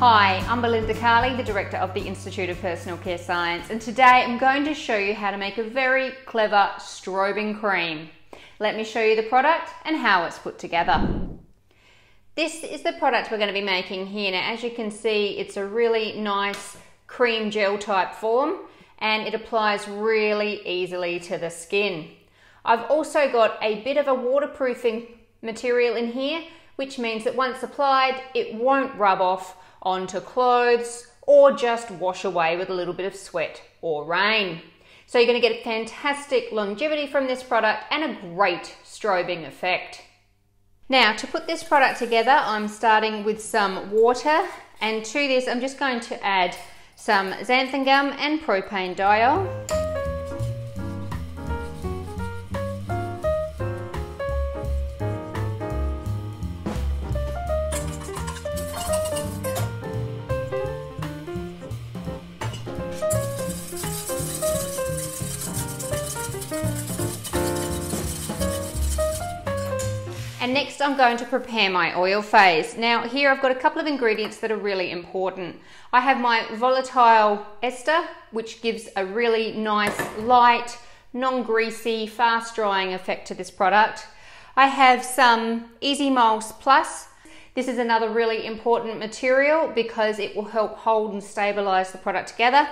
Hi, I'm Belinda Carley, the Director of the Institute of Personal Care Science, and today I'm going to show you how to make a very clever strobing cream. Let me show you the product and how it's put together. This is the product we're going to be making here. Now, as you can see, it's a really nice cream gel type form and it applies really easily to the skin. I've also got a bit of a waterproofing material in here, which means that once applied, it won't rub off onto clothes or just wash away with a little bit of sweat or rain. So you're going to get a fantastic longevity from this product and a great strobing effect. Now to put this product together, I'm starting with some water and to this I'm just going to add some xanthan gum and propane diol. And next I'm going to prepare my oil phase. Now here I've got a couple of ingredients that are really important. I have my volatile ester, which gives a really nice, light, non-greasy, fast drying effect to this product. I have some Easy Moles Plus. This is another really important material because it will help hold and stabilize the product together.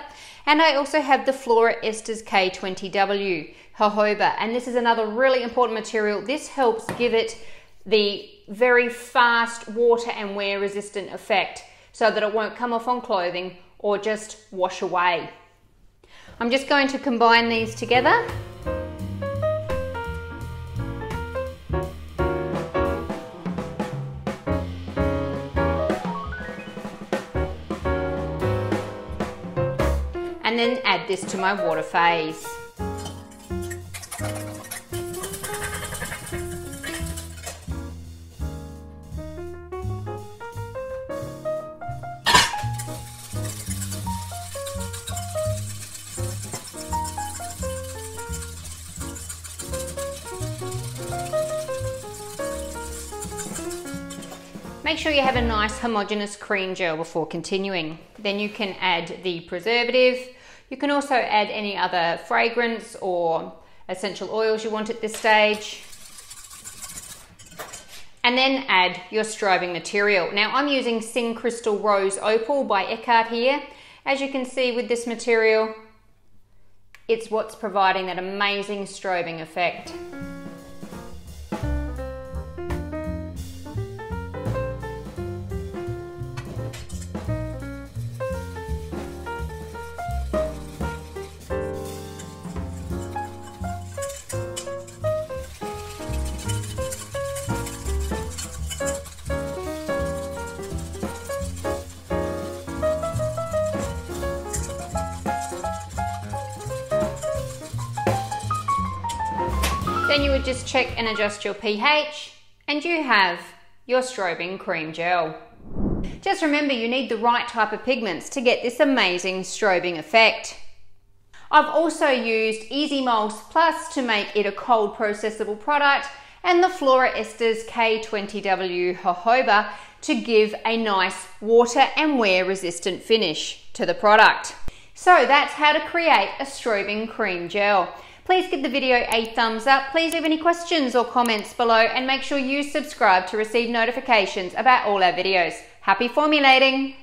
And I also have the Floraesters K20W jojoba, and this is another really important material. This helps give it the very fast water and wear resistant effect so that it won't come off on clothing or just wash away. I'm just going to combine these together. And then add this to my water phase. Make sure you have a nice homogeneous cream gel before continuing. Then you can add the preservative. You can also add any other fragrance or essential oils you want at this stage. And then add your strobing material. Now I'm using Syncrystal Rose Opal by Eckart here. As you can see with this material, it's what's providing that amazing strobing effect. Then you would just check and adjust your pH and you have your strobing cream gel. Just remember you need the right type of pigments to get this amazing strobing effect. I've also used Easy Moles Plus to make it a cold processable product and the Floraesters K20W jojoba to give a nice water and wear resistant finish to the product. So that's how to create a strobing cream gel. Please give the video a thumbs up. Please leave any questions or comments below and make sure you subscribe to receive notifications about all our videos. Happy formulating!